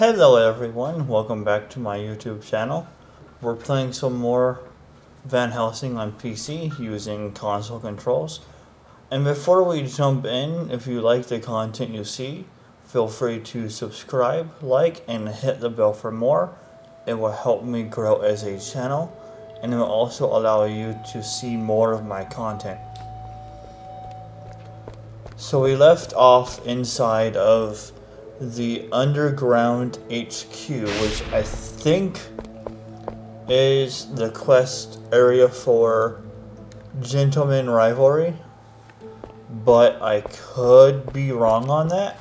Hello everyone, welcome back to my YouTube channel. We're playing some more Van Helsing on PC using console controls. And before we jump in, if you like the content you see, feel free to subscribe, like, and hit the bell for more. It will help me grow as a channel, and it will also allow you to see more of my content. So we left off inside of the underground HQ, which I think is the quest area for Gentleman Rivalry, but I could be wrong on that.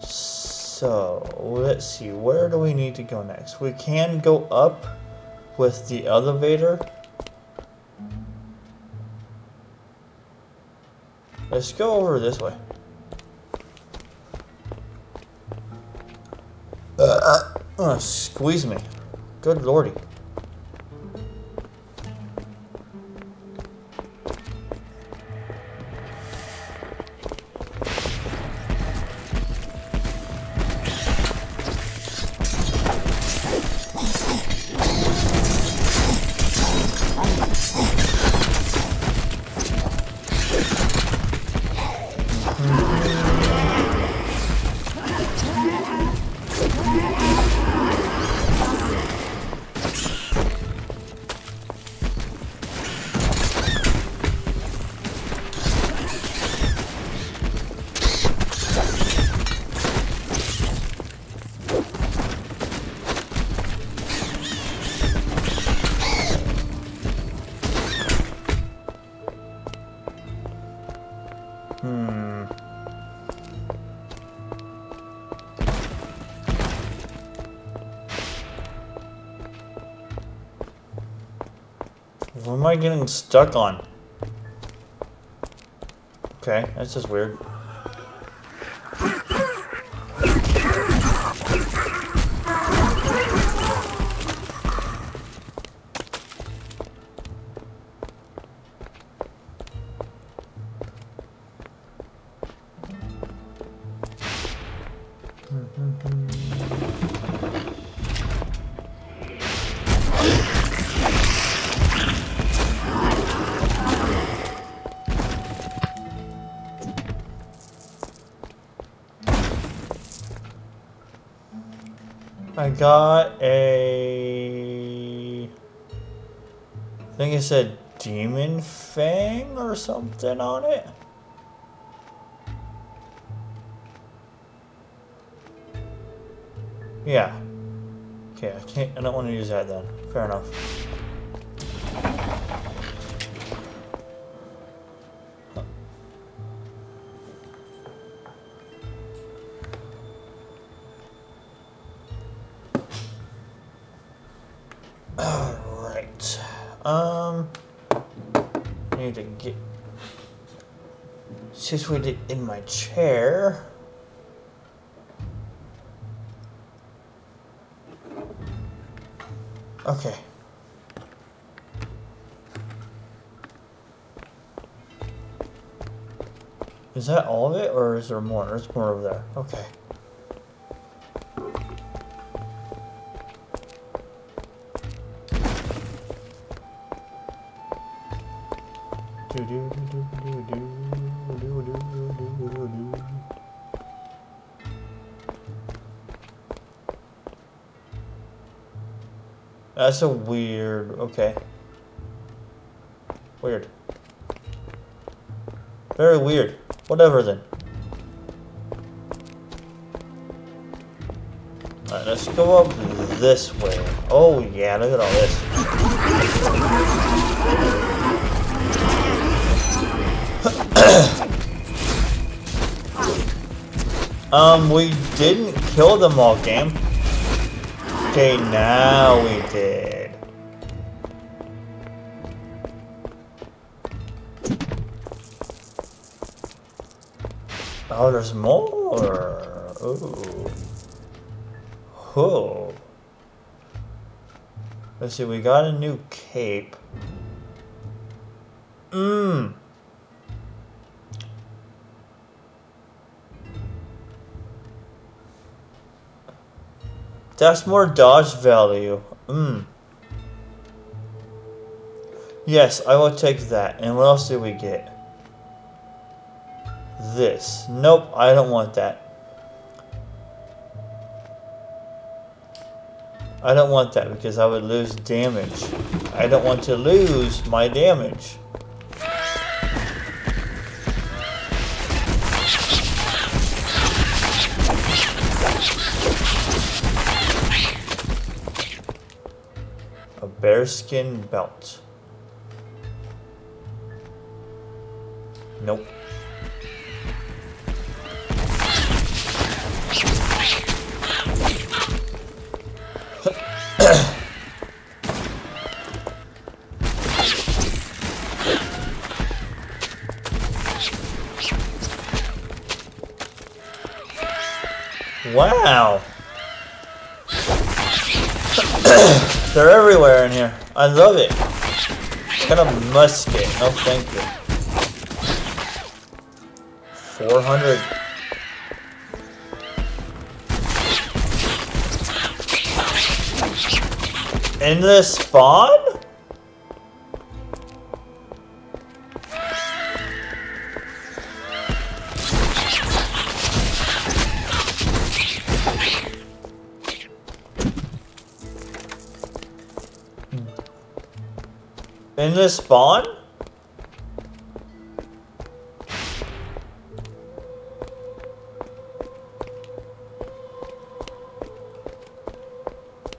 So, let's see, where do we need to go next? We can go up with the elevator. Let's go over this way. Uh, uh, uh, squeeze me. Good lordy. Am I getting stuck on? Okay, that's just weird. Got a. I think it said Demon Fang or something on it. Yeah. Okay, I can't. I don't want to use that then. Fair enough. Situated in my chair. Okay. Is that all of it, or is there more? There's more over there. Okay. That's a weird. Okay. Weird. Very weird. Whatever then. Alright, let's go up this way. Oh yeah, look at all this. um, we didn't kill them all, game. Okay, now we did. Oh, there's more. Ooh. Oh. Let's see, we got a new cape. Mmm. That's more dodge value. Hmm. Yes, I will take that. And what else did we get? This. Nope, I don't want that. I don't want that because I would lose damage. I don't want to lose my damage. Bearskin belt. Nope. wow. They're everywhere in here. I love it. Kind of musket. No, thank you. 400. In the spawn? The spawn?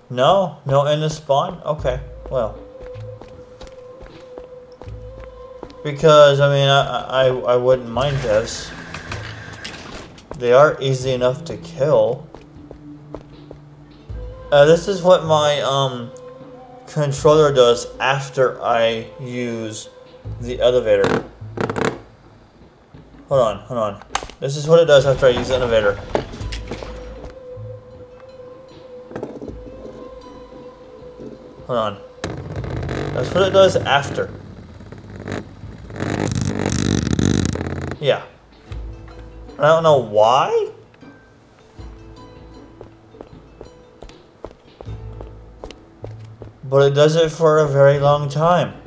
No? No in the spawn? Okay, well. Because, I mean, I, I, I wouldn't mind this. They are easy enough to kill. Uh, this is what my, um, controller does after I use the elevator. Hold on, hold on. This is what it does after I use the elevator. Hold on. That's what it does after. Yeah. I don't know why. But it does it for a very long time.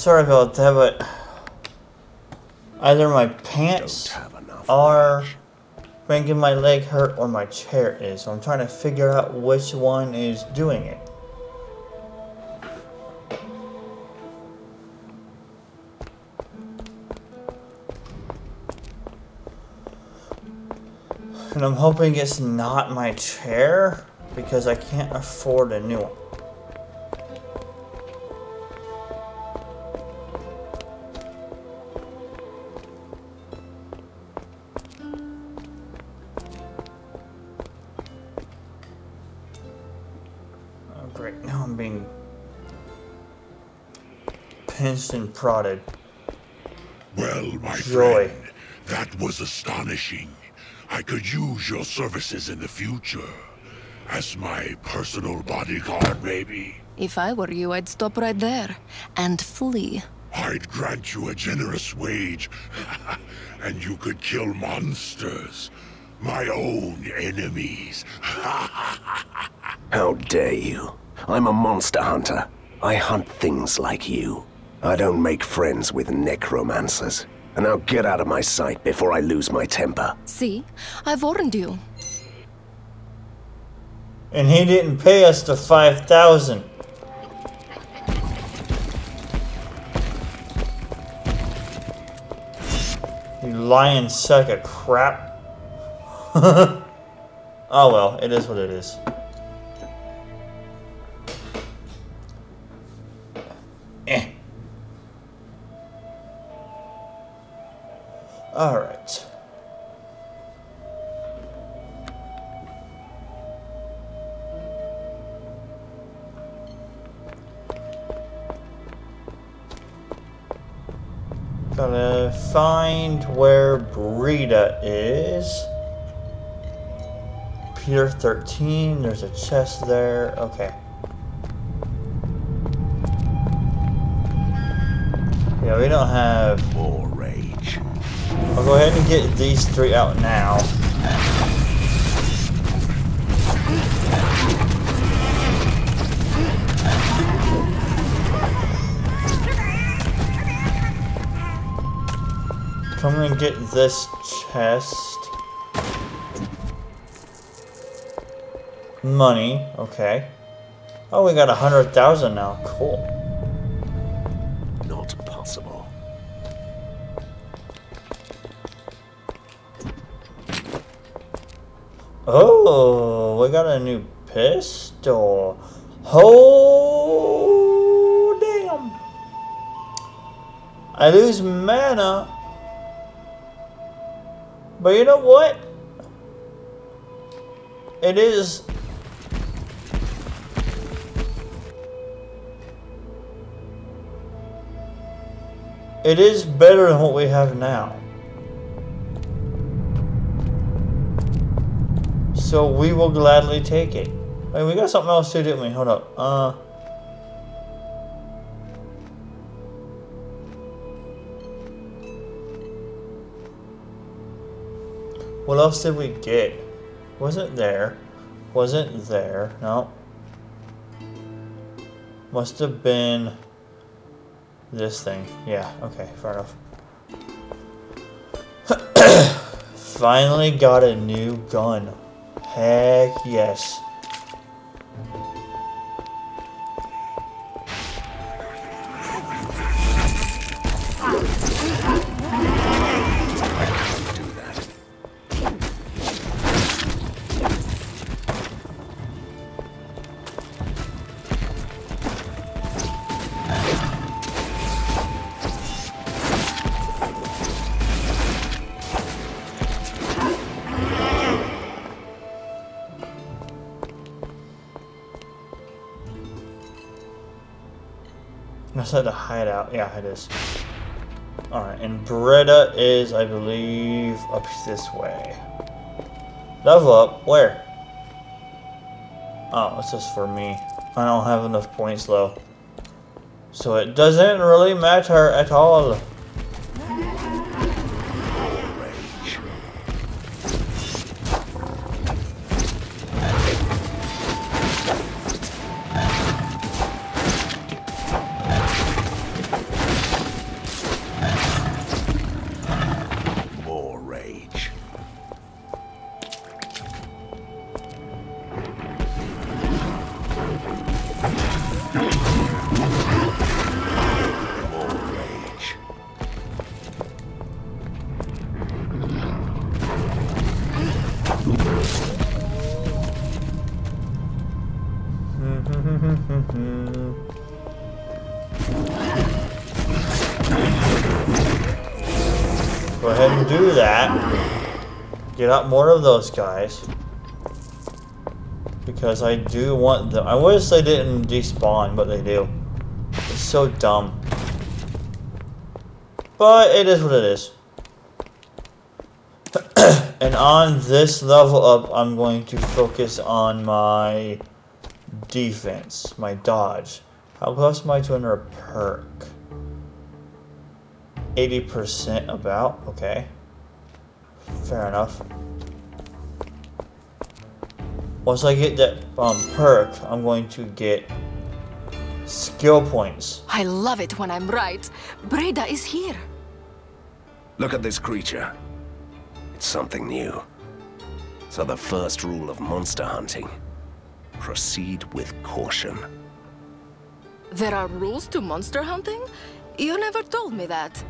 Sorry about that, but either my pants are making my leg hurt or my chair is. So I'm trying to figure out which one is doing it. And I'm hoping it's not my chair because I can't afford a new one. Pinched and prodded. Well, my Joy. friend, that was astonishing. I could use your services in the future. As my personal bodyguard, maybe. If I were you, I'd stop right there and flee. I'd grant you a generous wage, and you could kill monsters. My own enemies. How dare you? I'm a monster hunter. I hunt things like you. I don't make friends with necromancers. And now get out of my sight before I lose my temper. See? I've warned you. And he didn't pay us the 5000 You You lying sack of crap. oh well, it is what it is. Alright. Gotta find where Brita is. Pier 13, there's a chest there. Okay. Yeah, we don't have. I'll go ahead and get these three out now. Come and get this chest. Money, okay. Oh, we got a hundred thousand now. Cool. We got a new pistol. Oh, damn. I lose mana. But you know what? It is. It is better than what we have now. So we will gladly take it. Wait, we got something else too, didn't we? Hold up. Uh. What else did we get? Wasn't there? Wasn't there? No. Must have been this thing. Yeah, okay, fair enough. Finally got a new gun. Heck yes. I said a hideout. Yeah, it is. Alright, and Beretta is, I believe, up this way. Level up. Where? Oh, it's just for me. I don't have enough points, though. So it doesn't really matter at all. Get out more of those guys. Because I do want them. I wish they didn't despawn, but they do. It's so dumb. But it is what it is. and on this level up, I'm going to focus on my defense, my dodge. How close am I to another perk? 80% about, okay. Fair enough. Once I get that um, perk, I'm going to get skill points. I love it when I'm right. Breda is here. Look at this creature. It's something new. So the first rule of monster hunting. Proceed with caution. There are rules to monster hunting? You never told me that.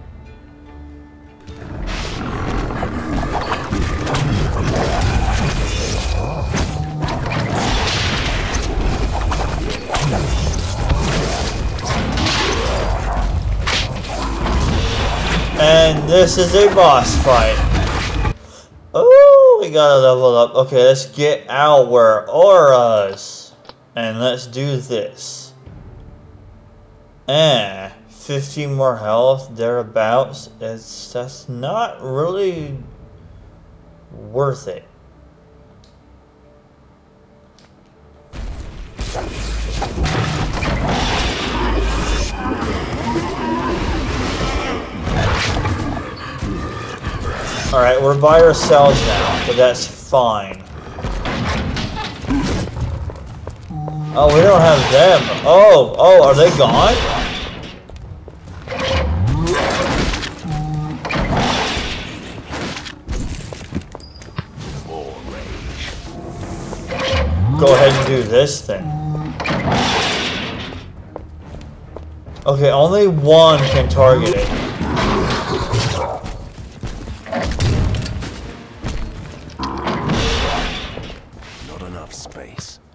And this is a boss fight. Oh, we gotta level up. Okay, let's get our auras. And let's do this. Eh, 15 more health, thereabouts. It's that's not really worth it. Alright, we're by ourselves now, but that's fine. Oh, we don't have them. Oh, oh, are they gone? Go ahead and do this thing. Okay, only one can target it.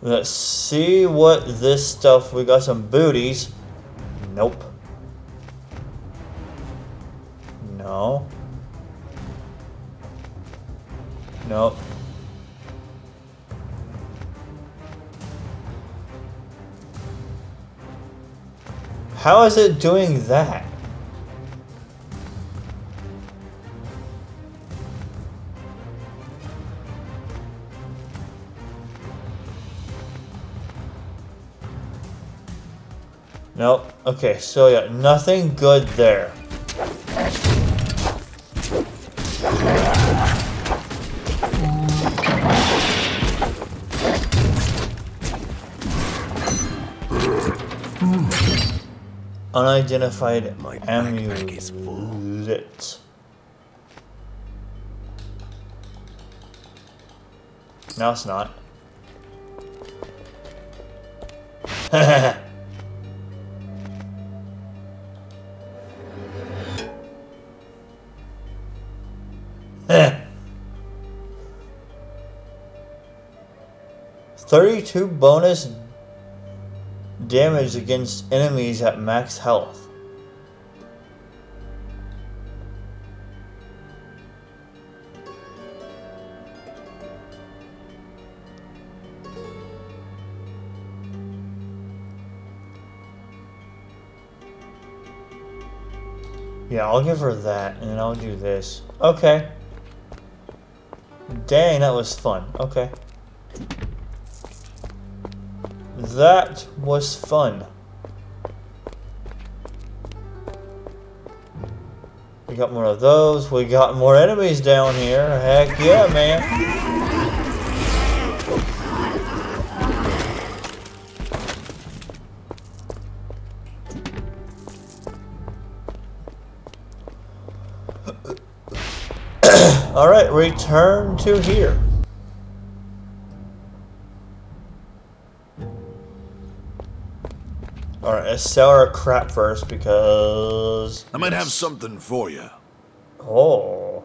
Let's see what this stuff. We got some booties. Nope. No. Nope. How is it doing that? Nope. Okay, so yeah, nothing good there. Unidentified My backpack is full. amulet. No, it's not. Thirty-two bonus damage against enemies at max health. Yeah, I'll give her that, and I'll do this. Okay. Dang, that was fun. Okay. That was fun. We got more of those. We got more enemies down here. Heck yeah, man. Alright, return to here. Alright, let's sell our crap first because. I might have something for you. Oh.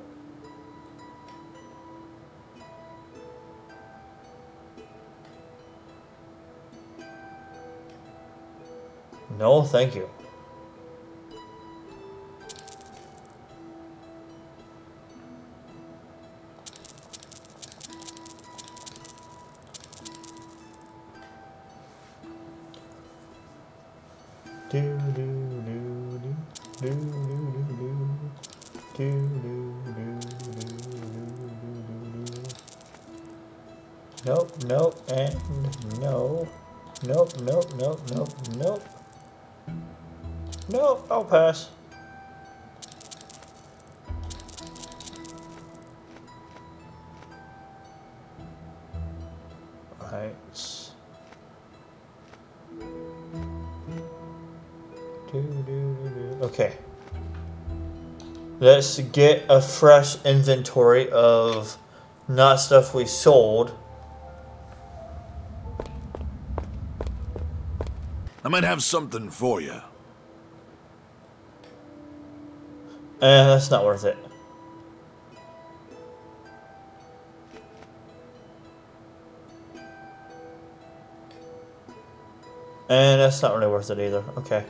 No, thank you. Pass. Right. Okay. Let's get a fresh inventory of not stuff we sold. I might have something for you. And that's not worth it. And that's not really worth it either. Okay.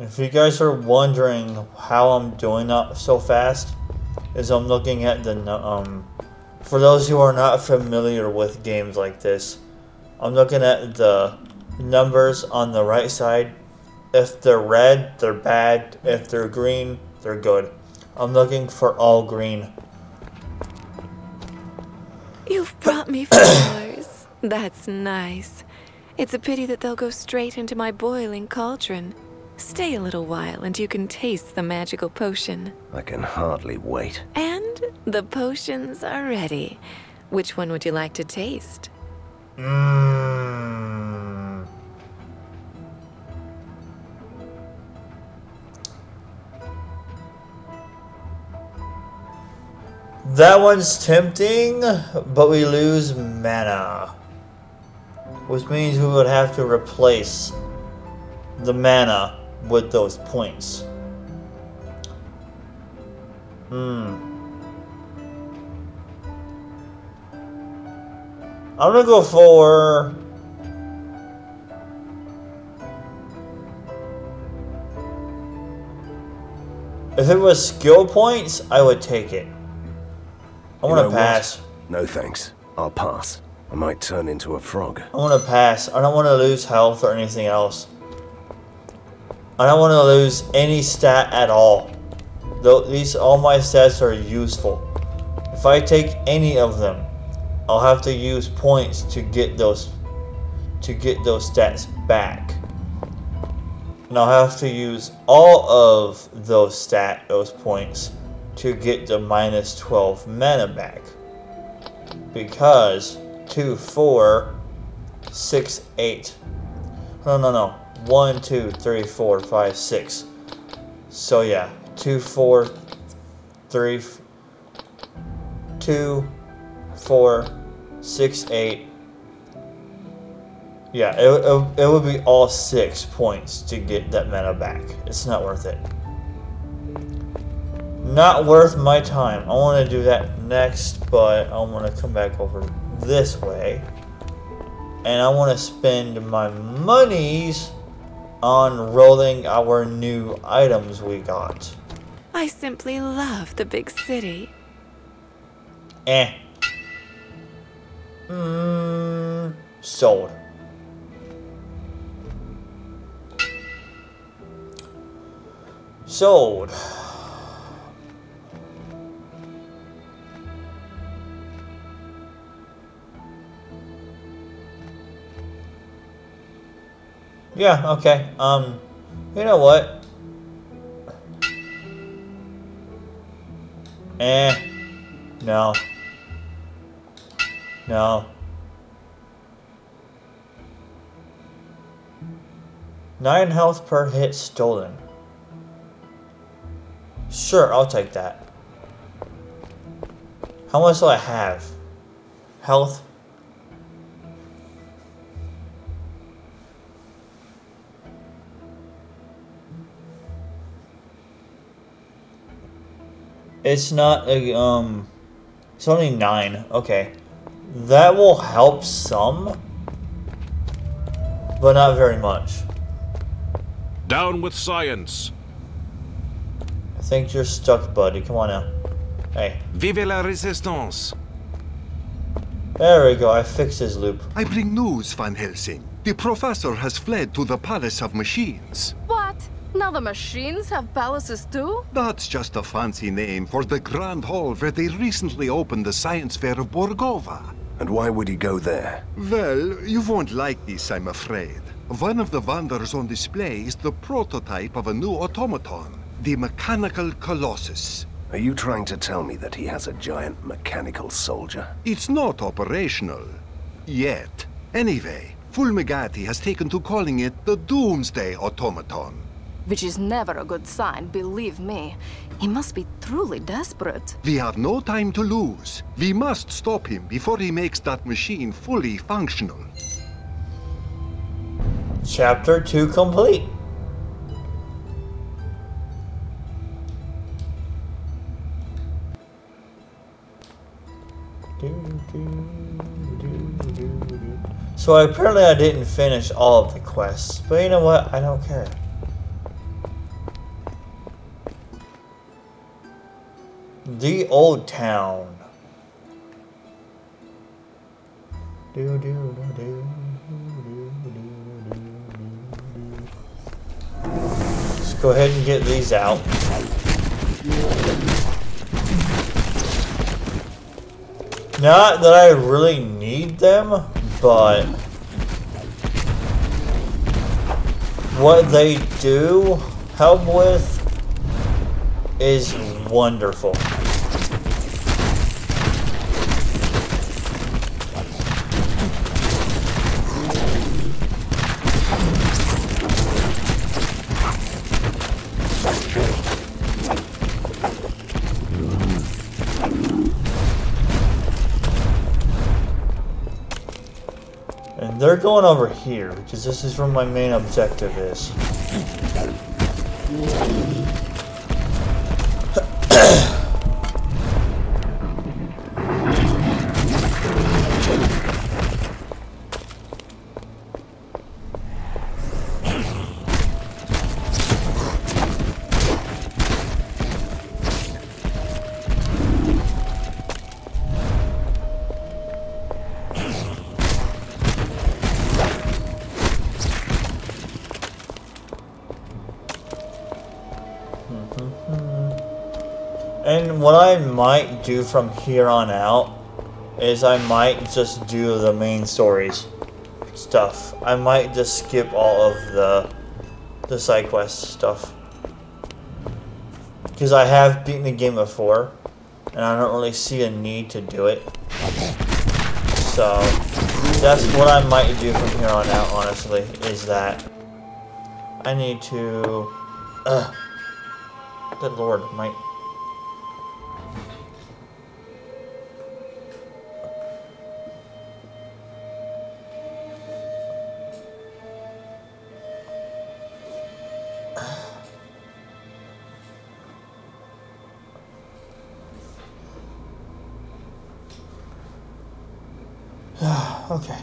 If you guys are wondering how I'm doing up so fast, is I'm looking at the um for those who are not familiar with games like this, I'm looking at the numbers on the right side. If they're red, they're bad. If they're green, they're good. I'm looking for all green. You've brought me flowers. That's nice. It's a pity that they'll go straight into my boiling cauldron. Stay a little while and you can taste the magical potion. I can hardly wait. And the potions are ready. Which one would you like to taste? Mmm. That one's tempting, but we lose mana. Which means we would have to replace the mana with those points. Hmm. I'm gonna go for. If it was skill points, I would take it. I want to what? pass. No thanks. I'll pass. I might turn into a frog. I want to pass. I don't want to lose health or anything else. I don't want to lose any stat at all. Though these all my stats are useful. If I take any of them, I'll have to use points to get those to get those stats back. And I'll have to use all of those stat those points to get the minus 12 mana back. Because 2, 4, 6, 8. No, no, no. 1, 2, 3, 4, 5, 6. So yeah, 2, 4, 3, 2, 4, 6, 8. Yeah, it, it, it would be all 6 points to get that mana back. It's not worth it. Not worth my time. I want to do that next, but I want to come back over this way. And I want to spend my monies on rolling our new items we got. I simply love the big city. Eh. Mmm. Sold. Sold. Yeah, okay. Um, you know what? Eh. No. No. Nine health per hit stolen. Sure, I'll take that. How much do I have? Health? It's not a, um, it's only nine. Okay. That will help some, but not very much. Down with science. I think you're stuck, buddy. Come on now. Hey. Vive la résistance! There we go. I fixed his loop. I bring news, Van Helsing. The professor has fled to the Palace of Machines. What? Now the machines have palaces too? That's just a fancy name for the Grand Hall where they recently opened the science fair of Borgova. And why would he go there? Well, you won't like this, I'm afraid. One of the wonders on display is the prototype of a new automaton, the Mechanical Colossus. Are you trying to tell me that he has a giant mechanical soldier? It's not operational. Yet. Anyway, Fulmigati has taken to calling it the Doomsday Automaton. Which is never a good sign, believe me. He must be truly desperate. We have no time to lose. We must stop him before he makes that machine fully functional. Chapter 2 complete. So apparently I didn't finish all of the quests, but you know what? I don't care. The Old Town. Do, do, do, do, Let's go ahead and get these out. Not that I really need them, but what they do help with is wonderful. And they're going over here, because this is where my main objective is. Do from here on out is I might just do the main stories stuff. I might just skip all of the the side quest stuff. Because I have beaten the game before, and I don't really see a need to do it. So, that's what I might do from here on out, honestly, is that I need to... Uh, good lord, my... Ah, okay.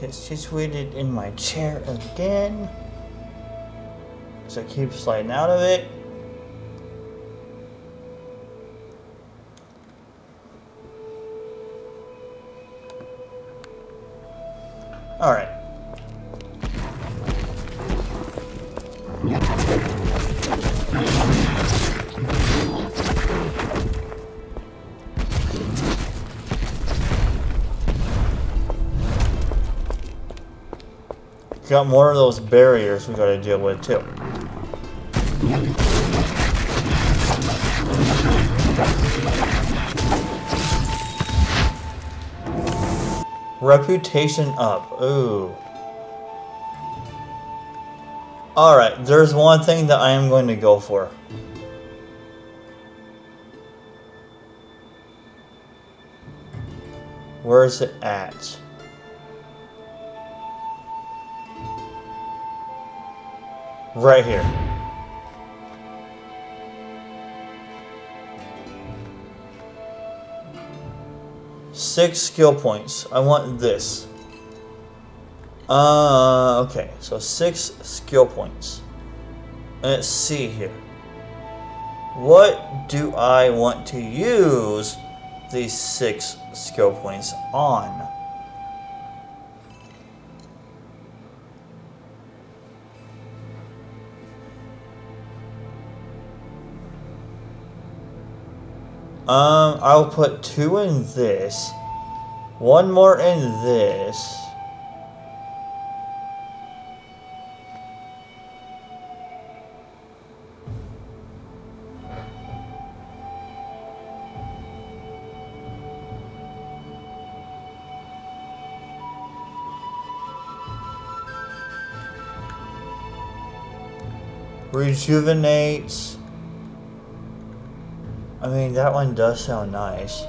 Get situated in my chair again. So I keep sliding out of it. Got more of those barriers we gotta deal with too. Reputation up. Ooh. Alright, there's one thing that I am going to go for. Where is it at? Right here. Six skill points. I want this. Uh, okay. So six skill points. Let's see here. What do I want to use these six skill points on? Um, I'll put two in this. One more in this. Rejuvenates. I mean, that one does sound nice.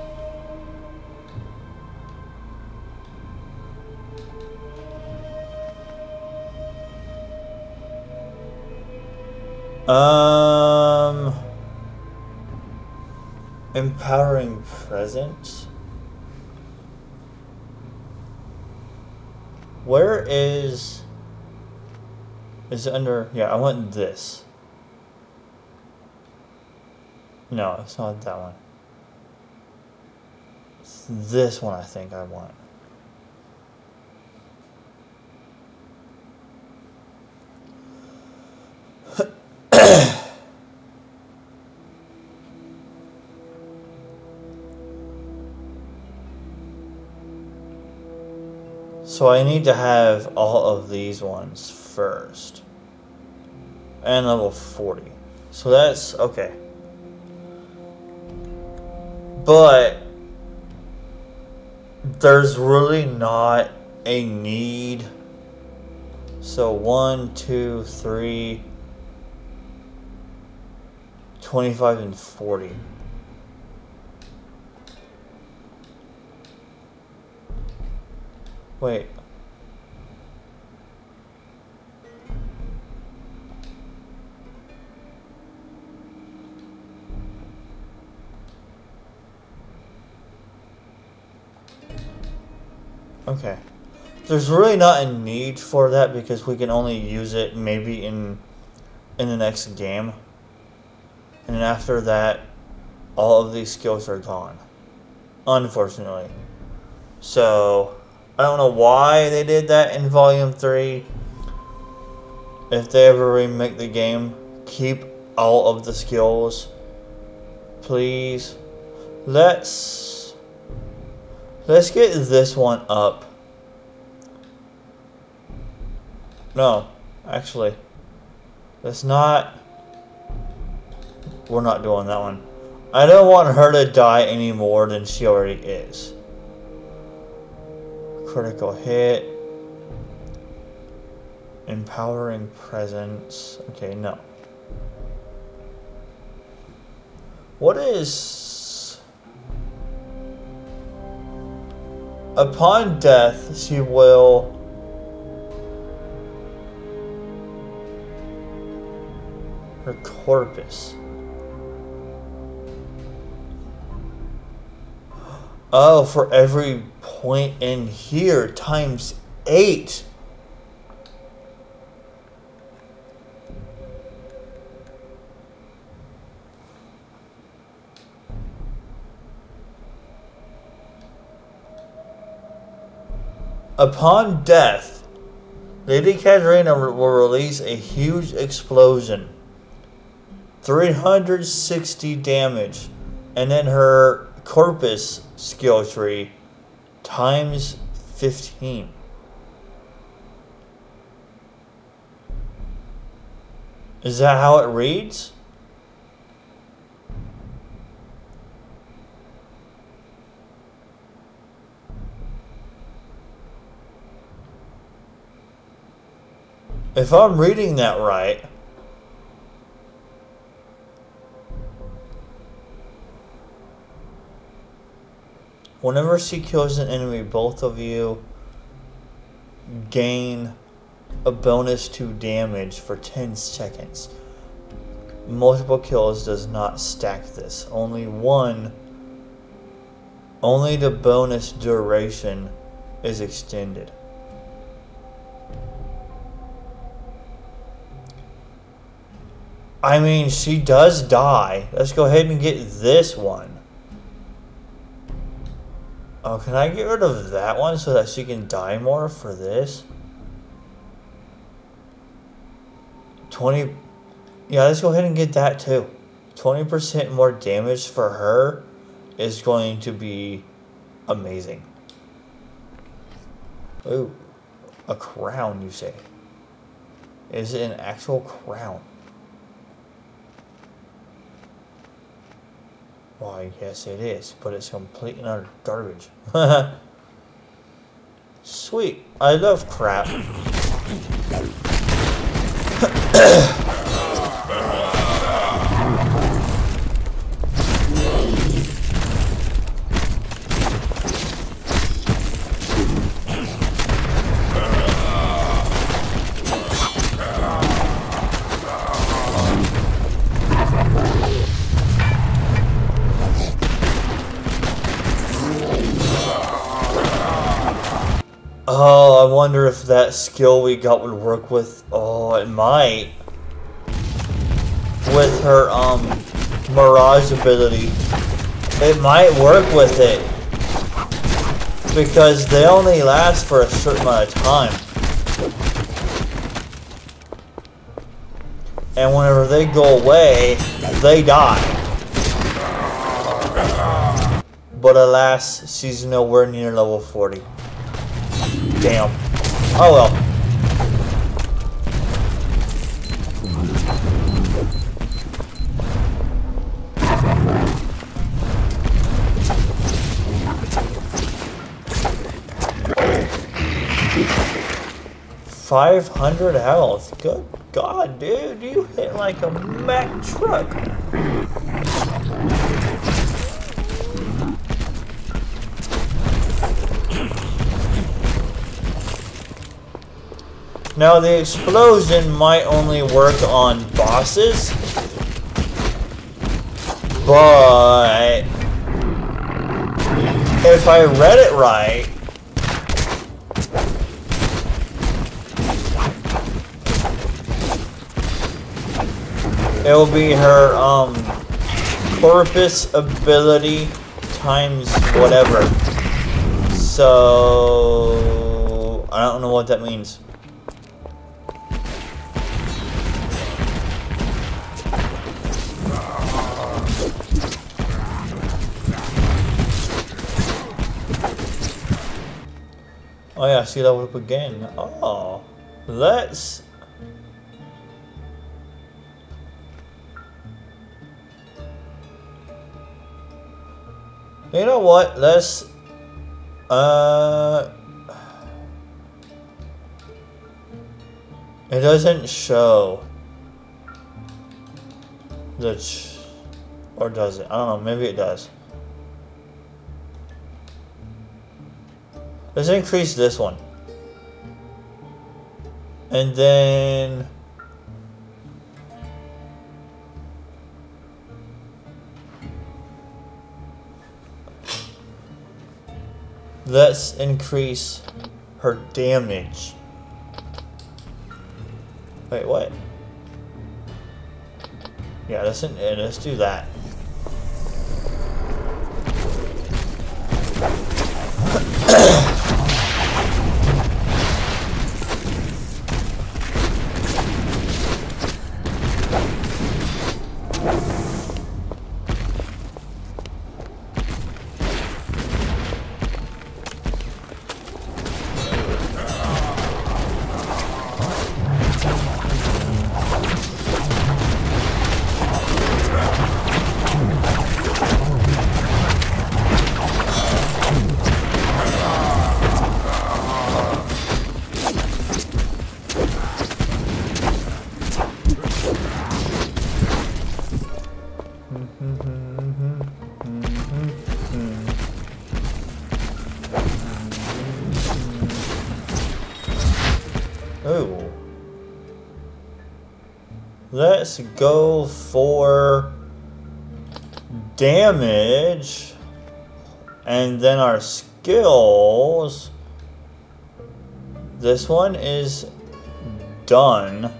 Um... Empowering presence. Where is is it under yeah, I want this. No, it's not that one. It's this one I think I want. So I need to have all of these ones first. And level 40. So that's okay. But there's really not a need. So one, two, three, 25 and 40. Wait. Okay. There's really not a need for that because we can only use it maybe in in the next game. And then after that, all of these skills are gone. Unfortunately. So, I don't know why they did that in Volume 3. If they ever remake the game, keep all of the skills. Please. Let's... Let's get this one up. No, actually. Let's not... We're not doing that one. I don't want her to die any more than she already is. Critical hit. Empowering presence. Okay, no. What is... Upon death, she will... Her corpus. Oh, for every point in here times eight. Upon death, Lady Katarina will release a huge explosion. 360 damage. And then her corpus skill tree times 15. Is that how it reads? If I'm reading that right, whenever she kills an enemy, both of you gain a bonus to damage for 10 seconds. Multiple kills does not stack this. Only one, only the bonus duration is extended. I mean, she does die. Let's go ahead and get this one. Oh, can I get rid of that one so that she can die more for this? 20... Yeah, let's go ahead and get that too. 20% more damage for her is going to be amazing. Ooh, a crown, you say? Is it an actual crown? Why, yes it is, but it's complete and utter garbage. Sweet. I love crap. That skill we got would work with. Oh, it might. With her, um, Mirage ability. It might work with it. Because they only last for a certain amount of time. And whenever they go away, they die. But alas, she's nowhere near level 40. Damn. Oh well. Five hundred health. Good God, dude, you hit like a Mack truck. Now the explosion might only work on bosses, but if I read it right, it will be her um corpus ability times whatever. So I don't know what that means. Oh yeah, I see that up again. Oh, let's. You know what? Let's. Uh. It doesn't show. The. Or does it? I don't know. Maybe it does. Let's increase this one. And then... Let's increase her damage. Wait, what? Yeah, let's, let's do that. Let's go for damage. And then our skills. This one is done.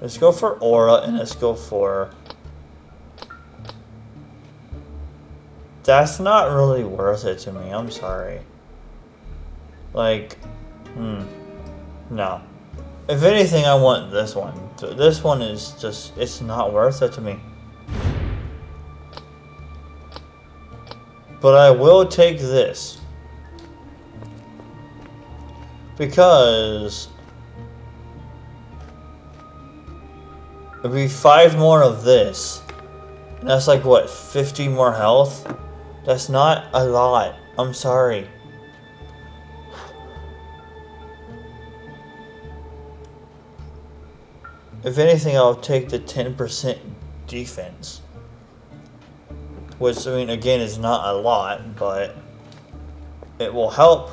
Let's go for aura and let's go for... That's not really worth it to me, I'm sorry. Like, hmm, no. If anything, I want this one. This one is just, it's not worth it to me. But I will take this. Because it'd be five more of this. And that's like what, 50 more health? That's not a lot. I'm sorry. If anything, I'll take the 10% defense. Which, I mean, again, is not a lot, but it will help.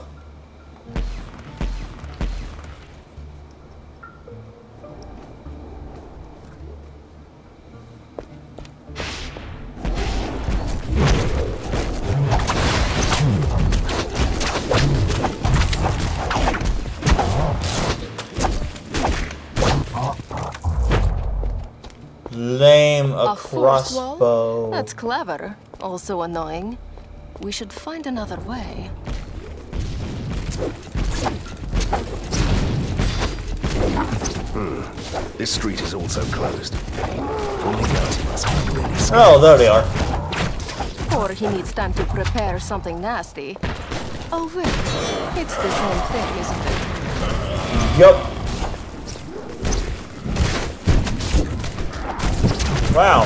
A force crossbow. wall? That's clever. Also annoying. We should find another way. Hmm. This street is also closed. Moriarty must have really Oh, there they are. Or he needs time to prepare something nasty. Oh, wait. It's the same thing, isn't it? Yup. Wow.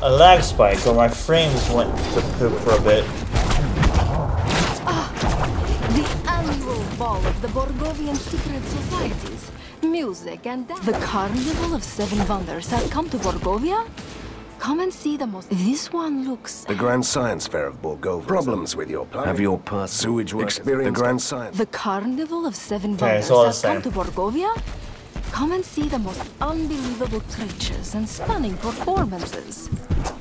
A lag spike, or my frames went to poop for a bit. The annual ball of the Borgovian secret societies. Music and dance. The Carnival of Seven Wonders has come to Borgovia? Come and see the most... This one looks... The Grand Science Fair of Borgovia. Problems with your plumbing? Have your purse sewage work experience? The Grand Science. The Carnival of Seven Wonders it's all the has come to Borgovia? Come and see the most unbelievable creatures and stunning performances.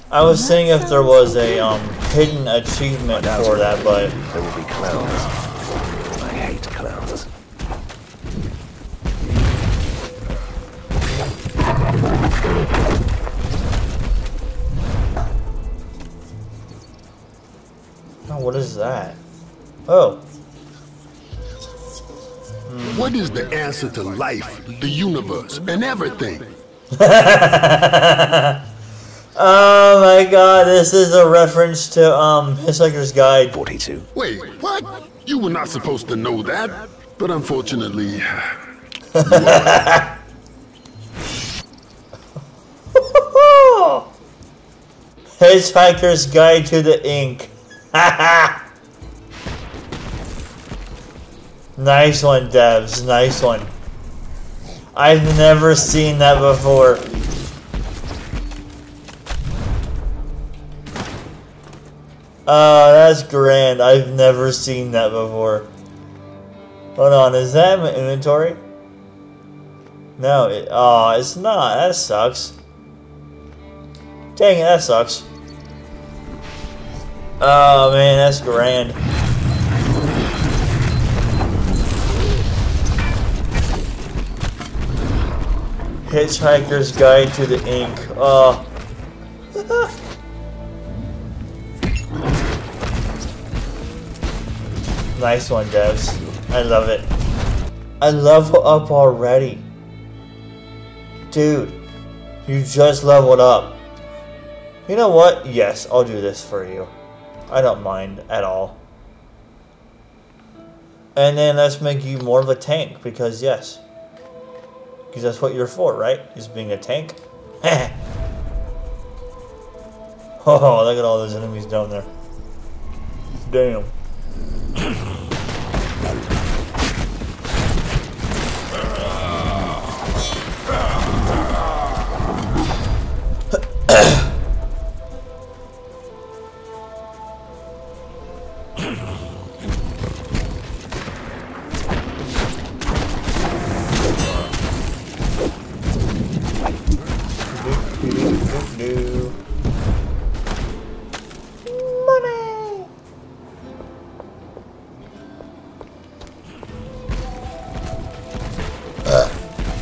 I was seeing if there was a um, hidden achievement for that, but There will be clowns. I hate clowns. oh, what is that? Oh, What is the answer to life, the universe, and everything? oh my God! This is a reference to um Hitchhiker's Guide. Forty-two. Wait, what? You were not supposed to know that, but unfortunately, Hitchhiker's Guide to the Ink. nice one, devs. Nice one. I've never seen that before. Oh, that's grand. I've never seen that before. Hold on, is that my inventory? No, it, oh, it's not. That sucks. Dang it, that sucks. Oh man, that's grand. Hitchhiker's Guide to the Ink. Oh. nice one, devs. I love it. I level up already. Dude, you just leveled up. You know what? Yes, I'll do this for you. I don't mind at all. And then let's make you more of a tank, because yes. Because that's what you're for, right? Is being a tank? oh, look at all those enemies down there. Damn.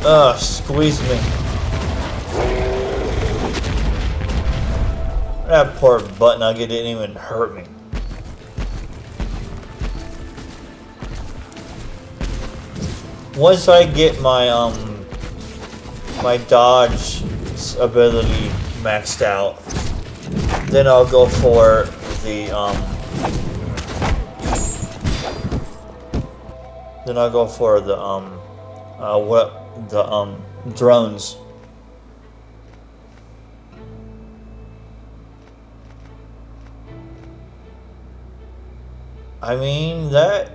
Ugh, squeeze me. That poor butt nugget didn't even hurt me. Once I get my um my dodge ability maxed out, then I'll go for the um then I'll go for the um uh what the um drones. I mean that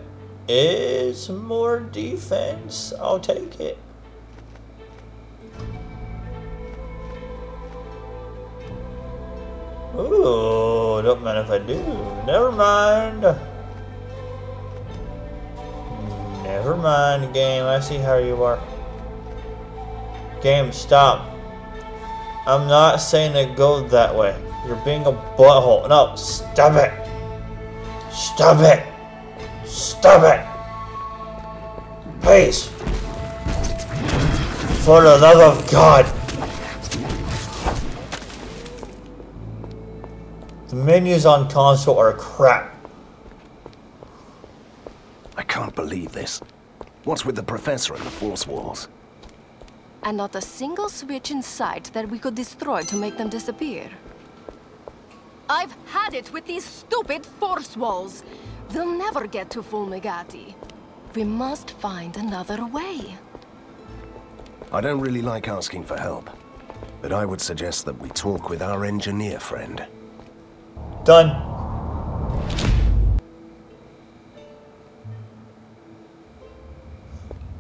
is more defense. I'll take it. Ooh, don't mind if I do. Never mind. Never mind, game. I see how you are. Game, stop. I'm not saying to go that way. You're being a butthole. No, stop it. Stop it. Stop it. Please. For the love of God. The menus on console are crap. I can't believe this. What's with the professor and the force walls? And not a single switch in sight that we could destroy to make them disappear. I've had it with these stupid force walls. They'll never get to Fulmigati. We must find another way. I don't really like asking for help, but I would suggest that we talk with our engineer friend. Done.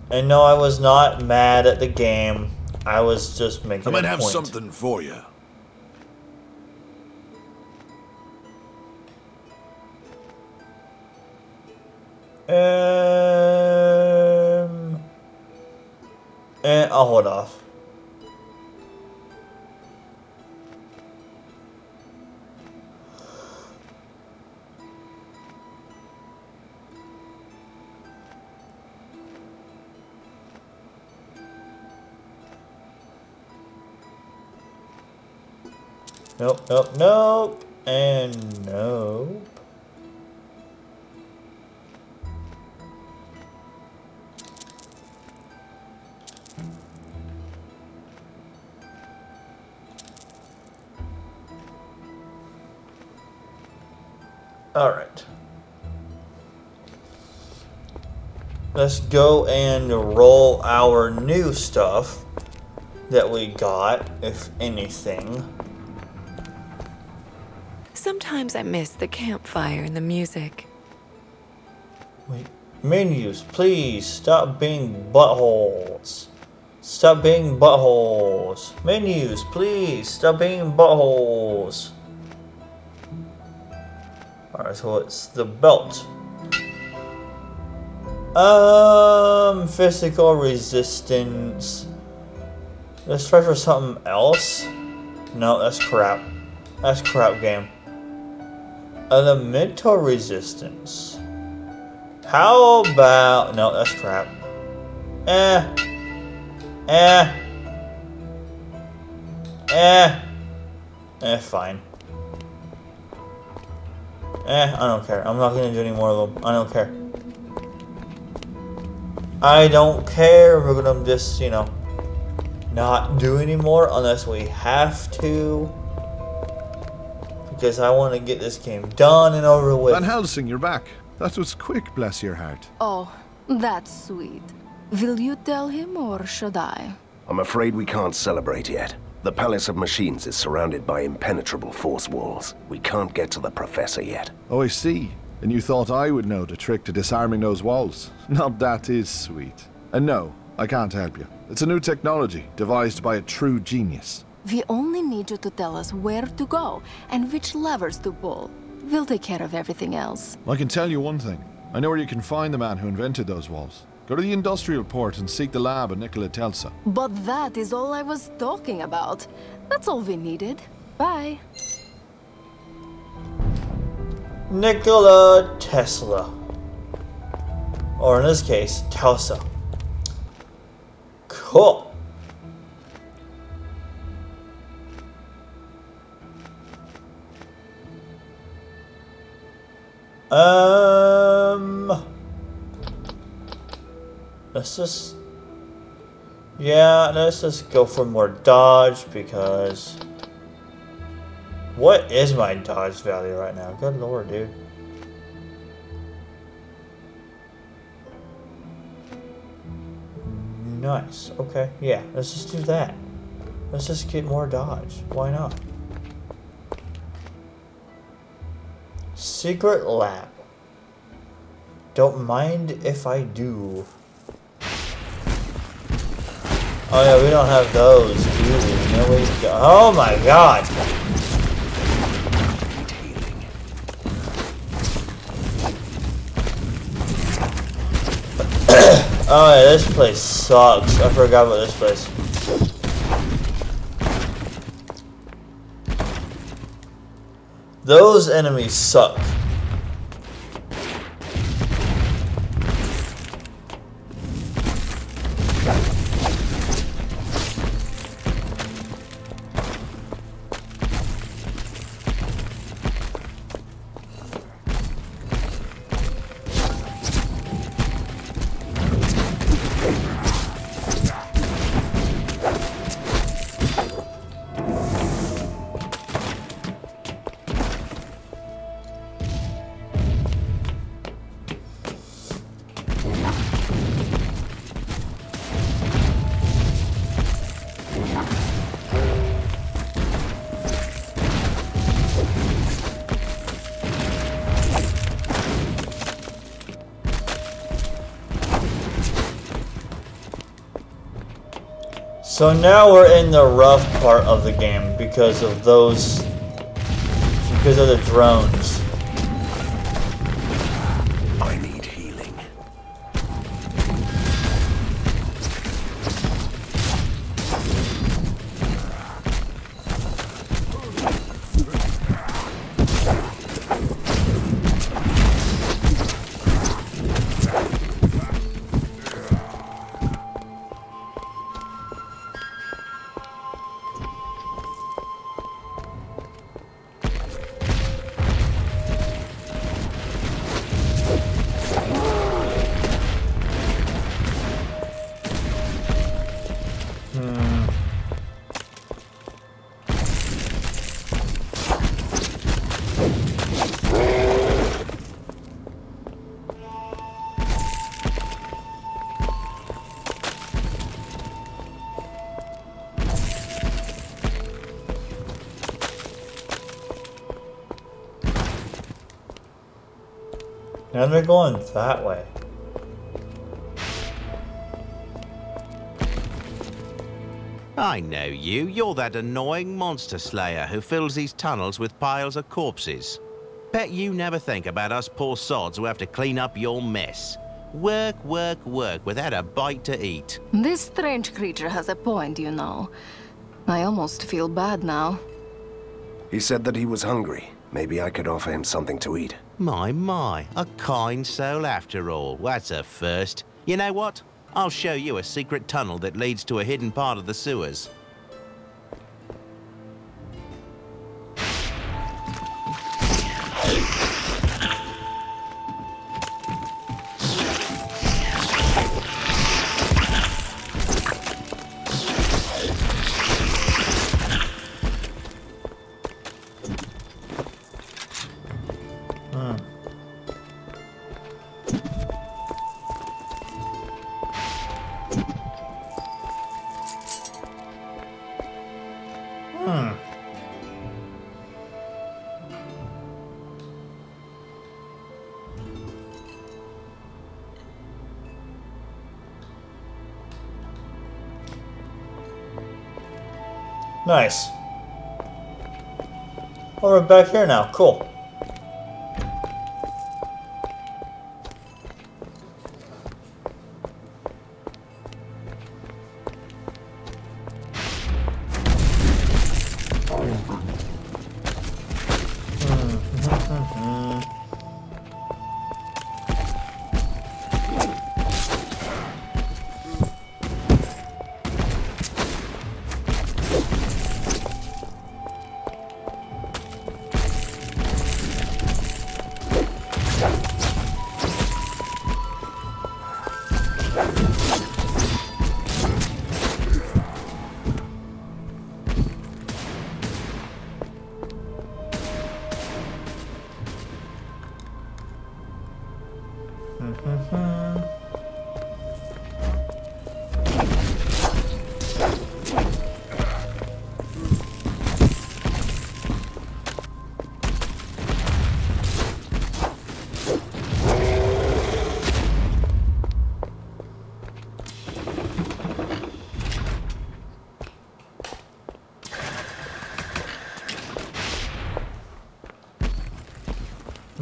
And no, I was not mad at the game. I was just making I might have point. something for you. Um, and I'll hold off. Nope, nope, nope, and nope. Alright. Let's go and roll our new stuff that we got, if anything. Sometimes I miss the campfire and the music. Wait. Menus, please stop being buttholes. Stop being buttholes. Menus, please stop being buttholes. Alright, so it's the belt. Um, physical resistance. Let's try for something else. No, that's crap. That's crap game. Elemental resistance. How about... No, that's crap. Eh. Eh. Eh. Eh, fine. Eh, I don't care. I'm not gonna do any more of them. I don't care. I don't care. We're gonna just, you know, not do anymore unless we have to. Because I want to get this game done and over with. Van Helsing, you're back. That was quick, bless your heart. Oh, that's sweet. Will you tell him or should I? I'm afraid we can't celebrate yet. The Palace of Machines is surrounded by impenetrable force walls. We can't get to the Professor yet. Oh, I see. And you thought I would know the trick to disarming those walls. Now that is sweet. And no, I can't help you. It's a new technology, devised by a true genius. We only need you to tell us where to go and which levers to pull. We'll take care of everything else. I can tell you one thing. I know where you can find the man who invented those walls. Go to the industrial port and seek the lab of Nikola Tesla. But that is all I was talking about. That's all we needed. Bye. Nikola Tesla. Or in this case, Telsa. Cool. Um. Let's just. Yeah, let's just go for more dodge because. What is my dodge value right now? Good lord, dude. Nice. Okay. Yeah, let's just do that. Let's just get more dodge. Why not? Secret lab. Don't mind if I do. Oh yeah, we don't have those, do? No, we go. Oh my god! oh yeah, this place sucks. I forgot about this place. Those enemies suck. So now we're in the rough part of the game because of those because of the drones. Now they're going that way. I know you. You're that annoying monster slayer who fills these tunnels with piles of corpses. Bet you never think about us poor sods who have to clean up your mess. Work, work, work without a bite to eat. This strange creature has a point, you know. I almost feel bad now. He said that he was hungry. Maybe I could offer him something to eat. My, my, a kind soul after all. That's a first. You know what? I'll show you a secret tunnel that leads to a hidden part of the sewers. Nice. Oh, we're back here now. Cool.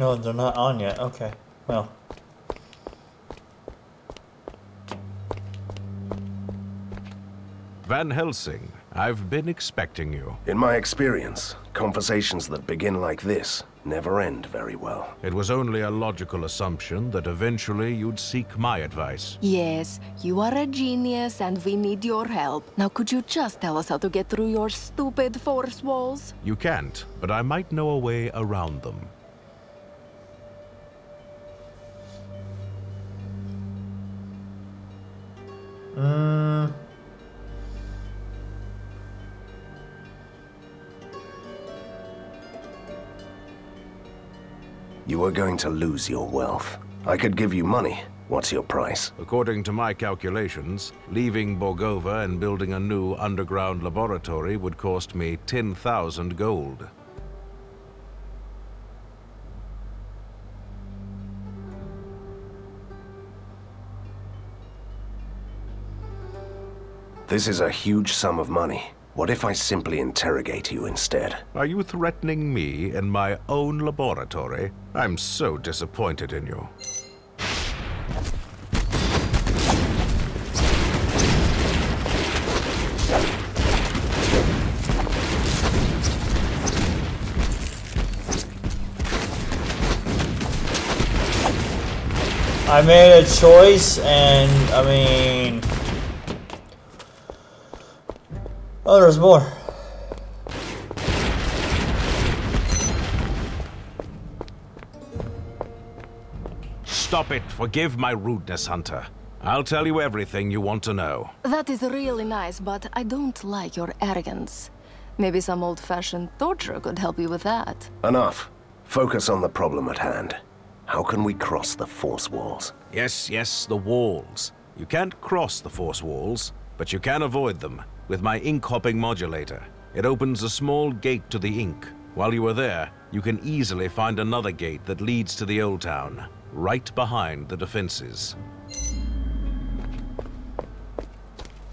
No, they're not on yet. Okay. Well. Van Helsing, I've been expecting you. In my experience, conversations that begin like this never end very well. It was only a logical assumption that eventually you'd seek my advice. Yes, you are a genius and we need your help. Now could you just tell us how to get through your stupid force walls? You can't, but I might know a way around them. Mm. You are going to lose your wealth. I could give you money. What's your price? According to my calculations, leaving Borgova and building a new underground laboratory would cost me 10,000 gold. This is a huge sum of money. What if I simply interrogate you instead? Are you threatening me in my own laboratory? I'm so disappointed in you. I made a choice and I mean Oh there's more. Stop it. Forgive my rudeness, Hunter. I'll tell you everything you want to know. That is really nice, but I don't like your arrogance. Maybe some old-fashioned torture could help you with that. Enough. Focus on the problem at hand. How can we cross the Force walls? Yes, yes, the walls. You can't cross the Force walls, but you can avoid them with my ink-hopping modulator. It opens a small gate to the ink. While you are there, you can easily find another gate that leads to the Old Town, right behind the defenses.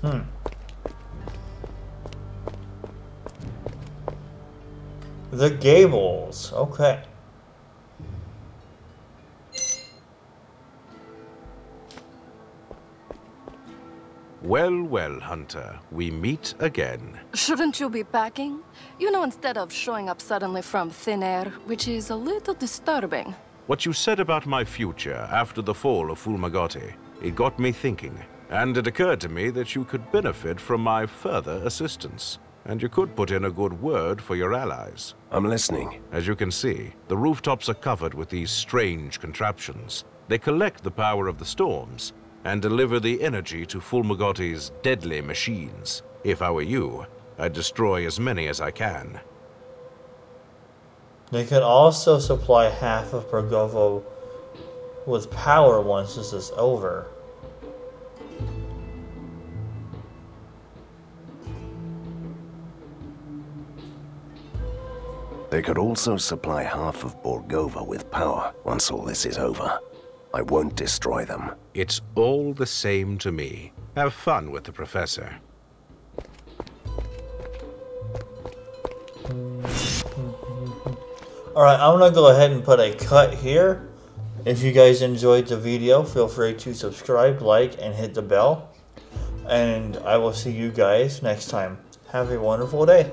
Hmm. The Gables. Okay. Well, well, Hunter, we meet again. Shouldn't you be packing? You know, instead of showing up suddenly from thin air, which is a little disturbing. What you said about my future after the fall of Fulmigati, it got me thinking. And it occurred to me that you could benefit from my further assistance. And you could put in a good word for your allies. I'm listening. As you can see, the rooftops are covered with these strange contraptions. They collect the power of the storms and deliver the energy to Fulmigati's deadly machines. If I were you, I'd destroy as many as I can. They could also supply half of Borgova with power once this is over. They could also supply half of Borgova with power once all this is over. I won't destroy them. It's all the same to me. Have fun with the professor. Alright, I'm gonna go ahead and put a cut here. If you guys enjoyed the video, feel free to subscribe, like, and hit the bell. And I will see you guys next time. Have a wonderful day.